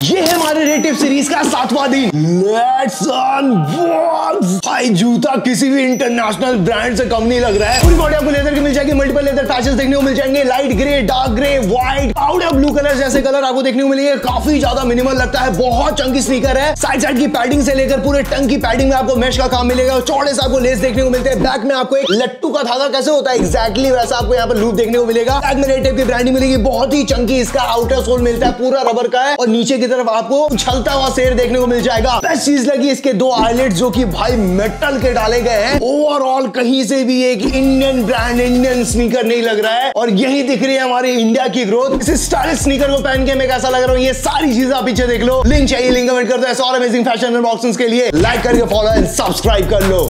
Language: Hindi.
ये है हमारे रेटिव सीरीज़ का सातवां दिन। लेट्स भाई, जूता किसी भी इंटरनेशनल ब्रांड से कम नहीं लग रहा है। पूरी बॉडी आपको लेदर की मिल जाएगी मल्टीपल लेदर पैचेस देखने को मिल जाएँगे। Light grey dark grey white powder blue colour जैसे कलर आपको देखने को मिलेंगे। काफ़ी ज़्यादा मिनिमल लगता है। बहुत चंकी स्नीकर है। साइड साइड की पैडिंग से लेकर पूरे टंग की पैडिंग में आपको मेश का काम मिलेगा। चौड़े से आपको लेस देखने को मिलते हैं। बैक में आपको एक लट्टू का धागा कैसे होता है? एक्जैक्टली वैसा आपको यहाँ पर लूप देखने को मिलेगा। बैक में रेटिव की ब्रांडिंग मिलेगी। बहुत ही चंकी इसका आउटर सोल मिलता है। पूरा रबर का है। और नीचे की तरफ़ आपको उछलता हुआ शेर देखने को मिल जाएगा। बेस्ट चीज़ लगी इसके दो आईलेट जो कि भाई मेटल के डाले गए हैं। ओवरऑल कहीं से भी एक इंडियन ब्रांड इंडियन स्नीकर नहीं लग रहा है और यही दिख रही है हमारी इंडिया की ग्रोथ इस स्टाइलिश स्नीकर को पहन के मैं कैसा लग रहा हूँ, ये सारी चीज़ें आप पीछे देख लो। लिंक चाहिए लिंक कमेंट कर दो ऐसे और अमेजिंग फ़ैशन अनबॉक्सिंग के लिए लाइक करके फॉलो एंड सब्सक्राइब कर लो।